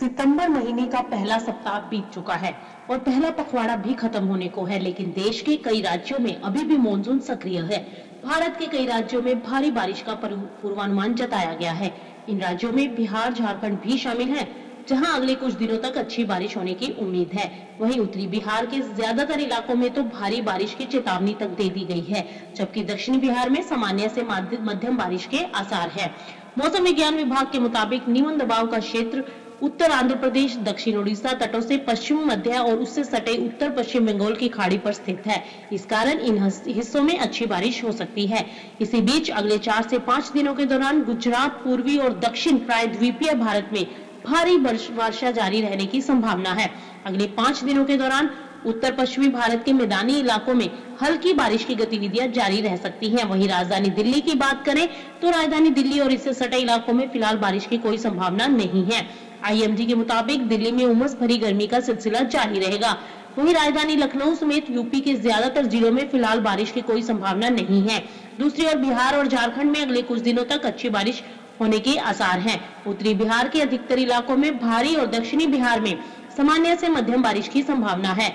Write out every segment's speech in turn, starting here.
सितंबर महीने का पहला सप्ताह बीत चुका है और पहला पखवाड़ा भी खत्म होने को है, लेकिन देश के कई राज्यों में अभी भी मानसून सक्रिय है। भारत के कई राज्यों में भारी बारिश का पूर्वानुमान जताया गया है। इन राज्यों में बिहार, झारखंड भी शामिल है, जहाँ अगले कुछ दिनों तक अच्छी बारिश होने की उम्मीद है। वहीं उत्तरी बिहार के ज़्यादातर इलाकों में तो भारी बारिश की चेतावनी तक दे दी गई है, जबकि दक्षिणी बिहार में सामान्य से मध्यम बारिश के आसार है। मौसम विज्ञान विभाग के मुताबिक निम्न दबाव का क्षेत्र उत्तर आंध्र प्रदेश, दक्षिण उड़ीसा तटों से पश्चिम, मध्य और उससे सटे उत्तर पश्चिम बंगाल की खाड़ी पर स्थित है। इस कारण इन हिस्सों में अच्छी बारिश हो सकती है। इसी बीच अगले चार से पाँच दिनों के दौरान गुजरात, पूर्वी और दक्षिण प्राय द्वीपीय भारत में भारी वर्षा जारी रहने की संभावना है। अगले पाँच दिनों के दौरान उत्तर पश्चिमी भारत के मैदानी इलाकों में हल्की बारिश की गतिविधियाँ जारी रह सकती हैं। वहीं राजधानी दिल्ली की बात करें तो राजधानी दिल्ली और इससे सटे इलाकों में फ़िलहाल बारिश की कोई संभावना नहीं है। आईएमडी के मुताबिक दिल्ली में उमस भरी गर्मी का सिलसिला जारी रहेगा। वहीं राजधानी लखनऊ समेत यूपी के ज़्यादातर जिलों में फ़िलहाल बारिश की कोई संभावना नहीं है। दूसरी ओर बिहार और झारखंड में अगले कुछ दिनों तक अच्छी बारिश होने के आसार हैं। उत्तरी बिहार के अधिकतर इलाकों में भारी और दक्षिणी बिहार में सामान्य से मध्यम बारिश की संभावना है।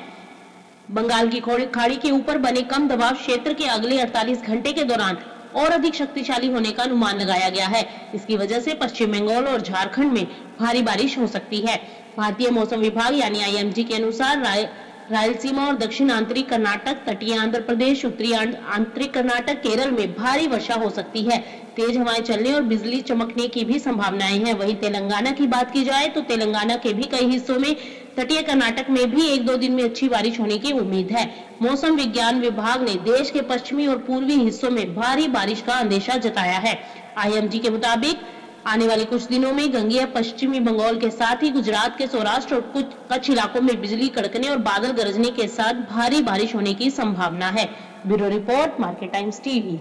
बंगाल की खाड़ी के ऊपर बने कम दबाव क्षेत्र के अगले 48 घंटे के दौरान और अधिक शक्तिशाली होने का अनुमान लगाया गया है। इसकी वजह से पश्चिम बंगाल और झारखंड में भारी बारिश हो सकती है। भारतीय मौसम विभाग यानी आईएमजी के अनुसार राय, रायलसीमा और दक्षिण आंतरिक कर्नाटक, तटीय आंध्र प्रदेश, उत्तरी आंतरिक कर्नाटक, केरल में भारी वर्षा हो सकती है। तेज हवाएँ चलने और बिजली चमकने की भी संभावनाएँ हैं। वहीं तेलंगाना की बात की जाए तो तेलंगाना के भी कई हिस्सों में तटीय कर्नाटक में भी एक दो दिन में अच्छी बारिश होने की उम्मीद है। मौसम विज्ञान विभाग ने देश के पश्चिमी और पूर्वी हिस्सों में भारी बारिश का अंदेशा जताया है। आईएमजी के मुताबिक, आने वाले कुछ दिनों में गंगेय पश्चिमी बंगाल के साथ ही गुजरात के सौराष्ट्र और कुछ कच्छ इलाकों में बिजली कड़कने और बादल गरजने के साथ भारी बारिश होने की संभावना है। Bureau report, Market Times TV.